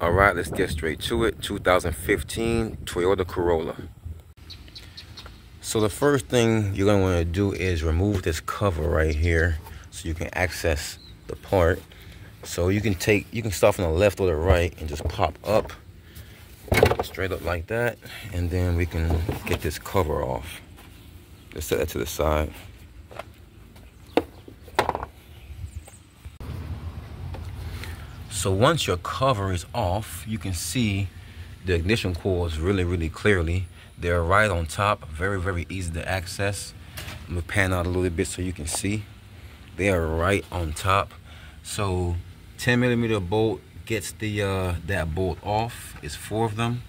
All right, let's get straight to it. 2015 Toyota Corolla. So the first thing you're gonna wanna do is remove this cover right here so you can access the part. So you can take, you can start from the left or the right and just pop up, straight up like that. And then we can get this cover off. Let's set that to the side. So once your cover is off, you can see the ignition coils really, really clearly. They're right on top, very, very easy to access. I'm gonna pan out a little bit so you can see. They are right on top. So 10 millimeter bolt gets the uh, that bolt off. It's four of them.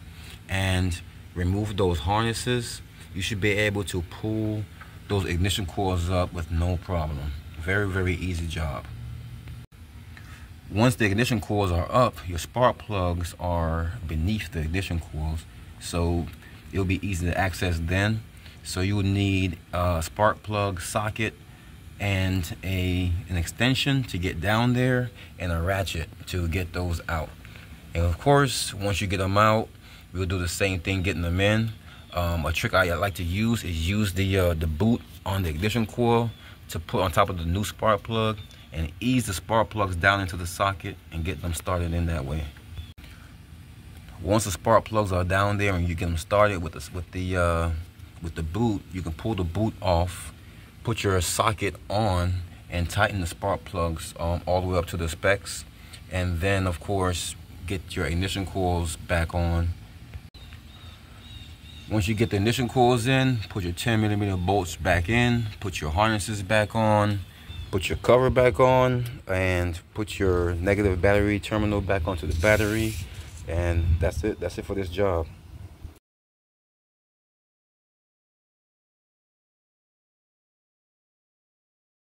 And remove those harnesses. You should be able to pull those ignition coils up with no problem. Very, very easy job. Once the ignition coils are up, your spark plugs are beneath the ignition coils. So it'll be easy to access then. So you would need a spark plug socket and a an extension to get down there and a ratchet to get those out. And of course, once you get them out, we'll do the same thing getting them in. Um, a trick I like to use is use the uh, the boot on the ignition coil to put on top of the new spark plug and ease the spark plugs down into the socket and get them started in that way. Once the spark plugs are down there and you get them started with the, with the, uh, with the boot, you can pull the boot off, put your socket on and tighten the spark plugs um, all the way up to the specs. And then of course, get your ignition coils back on. Once you get the ignition coils in, put your 10 millimeter bolts back in, put your harnesses back on, put your cover back on and put your negative battery terminal back onto the battery and that's it. That's it for this job